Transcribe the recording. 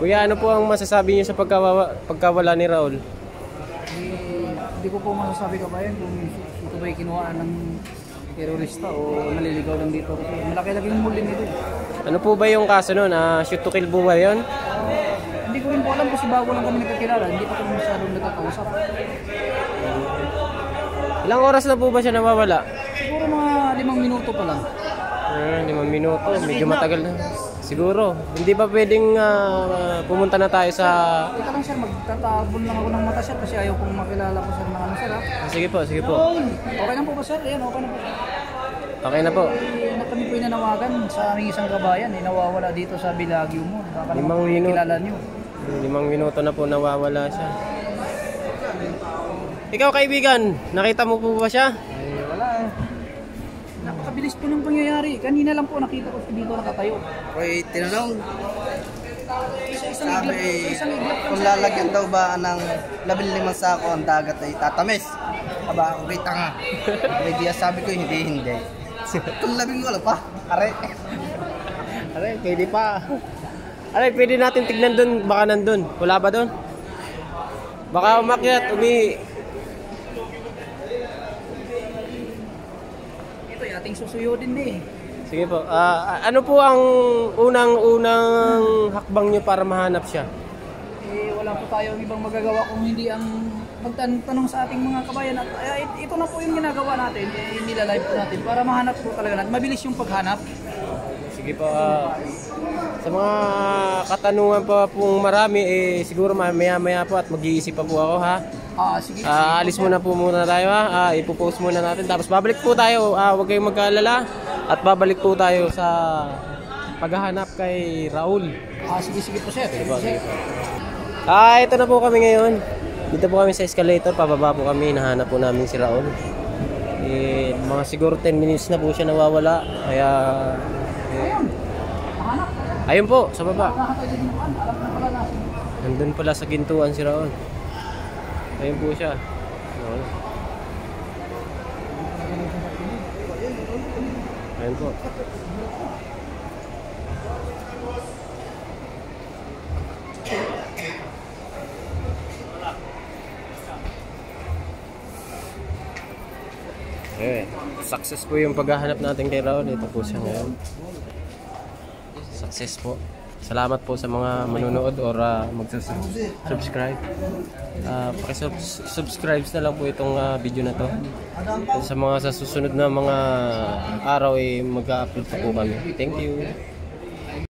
Kuya, ano po ang masasabi niyo sa pagkawa pagkawala ni Raul? Hindi, hindi ko po masasabi kabayan kung ito ba'y kinuha ng terorista o naliligaw lang dito. Malaki-laki yung muli nito. Ano po ba yung kaso nun? Ah, shoot to kill po ba yun? Hindi ko rin po alam kasi bago lang kami nagkakilala. Hindi pa kami masyadong nagkakausap. Ilang oras na po ba siya nawawala? Siguro mga limang minuto pa lang. Ah, limang minuto. Medyo matagal na. Siguro. Hindi ba pwedeng ah, pumunta na tayo sa... Teka lang sir, magtatabon lang ako ng mata sir kasi ayaw kong makilala ko sir ng ano sir ha. Ah, Sige po, sige po. Okay lang po ba sir? Ayan, okay na po. Okay na po. Eh, na kami po inanawagan sa aming isang kabayan, eh, nawawala dito sa Bilagyo mo. Baka Limang po minuto. kilala nyo. Limang minuto na po nawawala siya. Ikaw kaibigan, nakita mo po ba siya? Napakabilis po ng pangyayari. Kanina lang po nakita ko siya dito nakatayo. Koy, tinanong, Sa isang sabi, iglap, sa lang kung sir. lalagyan daw ba ng labing limang sako ang dagat ay tatamis. Aba, ako kita nga. May diya sabi ko, hindi, hindi. Kung labing wala pa, are. Aray, pwede pa. Aray, pwede natin tignan doon, baka nandun. Wala ba doon? Baka umakyat, umi... Ito, yung ating susuyo din eh. Sige po. Ah, ano po ang unang-unang hakbang nyo para mahanap siya? Eh, wala po tayong ibang magagawa kung hindi ang magtanong sa ating mga kabayan. At eh, ito na po yung ginagawa natin, eh, nilalive po natin para mahanap po talaga natin. Mabilis yung paghanap. Sige po. ah, sa mga katanungan pa pong marami, eh, siguro maya-maya po at mag-iisip pa po ako ha. Ah, sige. Ah, alis muna po muna tayo ha. Ah, ipopost muna natin. Tapos babalik po tayo. Ah, huwag kayong magkaalala. At babalik po tayo sa paghahanap kay Raul. Ah, sige, sige po sir. Sige po sir. Ah, ito na po kami ngayon. Dito po kami sa escalator. Pababa po kami. Nahanap po namin si Raul. Eh, mga siguro 10 minutes na po siya nawawala. Kaya... Eh, ayun po, sa baba. Nandun pala sa gintuan si Raul. Ayun po siya. Ayun. Po. Eh, success po yung paghahanap natin kay Raul. Ito po siya ngayon. Success po. Salamat po sa mga manonood or uh, mag-subscribe. Uh, Paki-subscribe na lang po itong ah, video na to. Sa mga sa susunod na mga araw ay mag-upload pa po kami. Thank you.